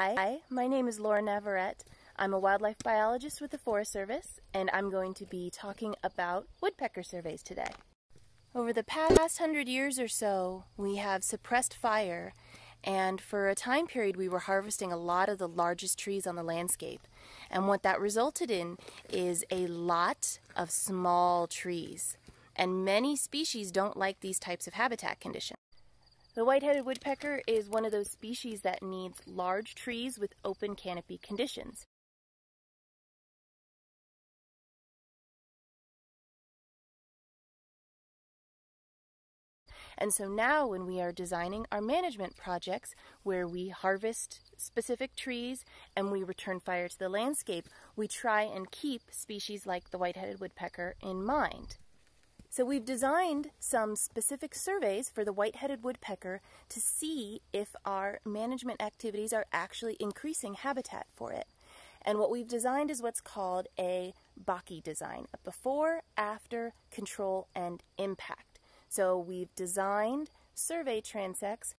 Hi, my name is Laura Navarrete. I'm a wildlife biologist with the Forest Service, and I'm going to be talking about woodpecker surveys today. Over the past hundred years or so, we have suppressed fire, and for a time period we were harvesting a lot of the largest trees on the landscape. And what that resulted in is a lot of small trees. And many species don't like these types of habitat conditions. The white-headed woodpecker is one of those species that needs large trees with open canopy conditions. And so now when we are designing our management projects where we harvest specific trees and we return fire to the landscape, we try and keep species like the white-headed woodpecker in mind. So we've designed some specific surveys for the white-headed woodpecker to see if our management activities are actually increasing habitat for it. And what we've designed is what's called a BACI design, a before, after, control, and impact. So we've designed survey transects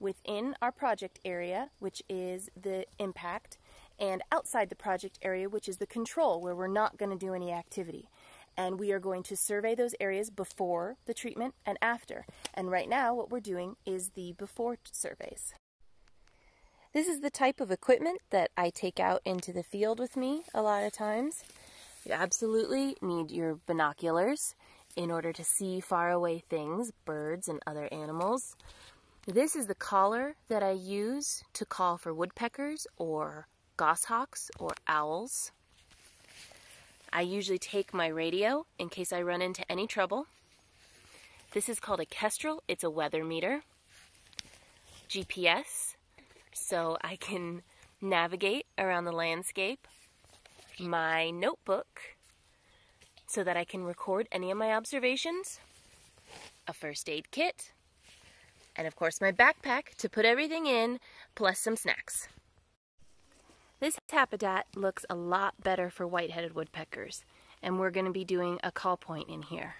within our project area, which is the impact, and outside the project area, which is the control, where we're not going to do any activity. And we are going to survey those areas before the treatment and after. And right now, what we're doing is the before surveys. This is the type of equipment that I take out into the field with me a lot of times. You absolutely need your binoculars in order to see far away things, birds and other animals. This is the caller that I use to call for woodpeckers or goshawks or owls. I usually take my radio in case I run into any trouble. This is called a kestrel. It's a weather meter. GPS, so I can navigate around the landscape. My notebook, so that I can record any of my observations. A first aid kit, and of course my backpack to put everything in, plus some snacks. This habitat looks a lot better for white-headed woodpeckers, and we're going to be doing a call point in here.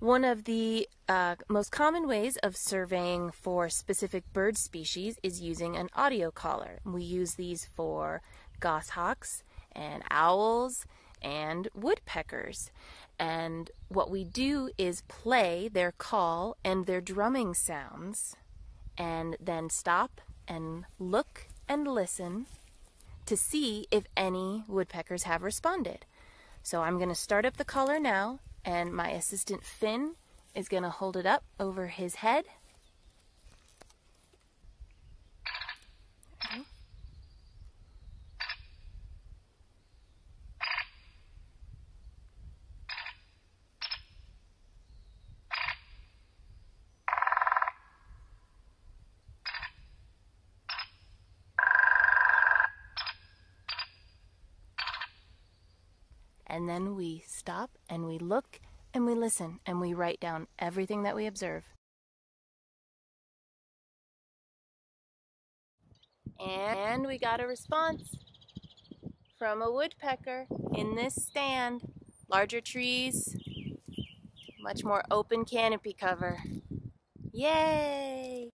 One of the uh, most common ways of surveying for specific bird species is using an audio caller. We use these for goshawks and owls and woodpeckers. And what we do is play their call and their drumming sounds and then stop and look and listen to see if any woodpeckers have responded. So I'm going to start up the caller now and my assistant Finn is going to hold it up over his head and then we stop and we look and we listen and we write down everything that we observe. And we got a response from a woodpecker in this stand. Larger trees, much more open canopy cover. Yay!